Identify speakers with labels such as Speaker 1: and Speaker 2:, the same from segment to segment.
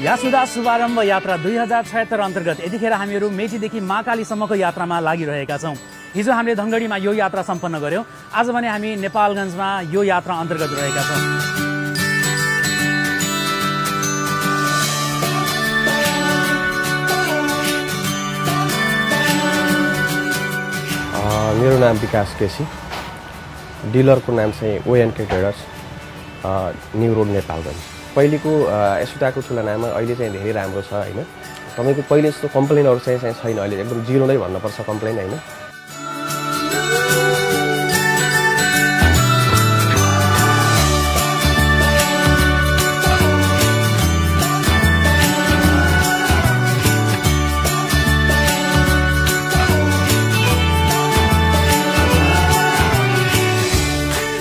Speaker 1: यासुदा शुभारम्भ यात्रा दुई हजार छयत्तर अन्तर्गत। यतिखेर हामीहरू मेचीदेखि महाकालीसम्मको यात्रामा लागिरहेका छौँ। हिजो हामीले धनगढीमा यो यात्रा सम्पन्न गऱ्यौँ आज भने हामी नेपालगञ्जमा यो यात्रा अन्तर्गत रहेका छौँ।
Speaker 2: मेरो नाम विकास केसी। डिलरको नाम चाहिँ ONK traders new road Nepalgunj. पहिलेको एसुटाको तुलनामा अहिले चाहिँ धेरै राम्रो छ होइन? तपाईँको पहिले जस्तो कम्प्लेनहरू चाहिँ चाहिँ छैन अहिले एकदम जिरो नै भन्नुपर्छ कम्प्लेन होइन?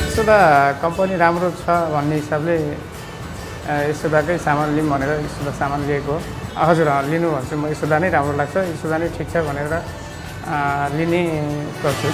Speaker 3: यशोदा कम्पनी राम्रो छ भन्ने हिसाबले यशोदाकै सामान लिउँ भनेर यशोदा सामान लिएको। हजुर लिनु भन्छु म। यशोदा नै राम्रो लाग्छ। यशोदा नै ठिक छ भनेर लिने गर्छु।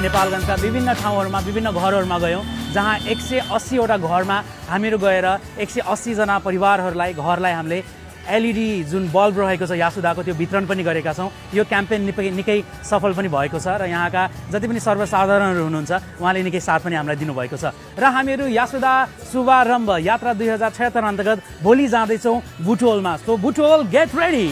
Speaker 1: हामी नेपालगञ्जका विभिन्न ठाउँहरूमा विभिन्न घरहरूमा गयौँ जहाँ एक सय अस्सीवटा घरमा हामीहरू गएर एक सय अस्सीजना परिवारहरूलाई घरलाई हामीले एलइडी जुन बल्ब रहेको छ यासुदाको त्यो वितरण पनि गरेका छौँ। यो क्याम्पेन निकै निकै सफल पनि भएको छ र यहाँका जति पनि सर्वसाधारणहरू हुनुहुन्छ उहाँले निकै साथ पनि हामीलाई दिनुभएको छ। र हामीहरू यासुदा शुभारम्भ यात्रा दुई हजार छयत्तर अन्तर्गत भोलि जाँदैछौँ बुटोलमा। So Butwal get ready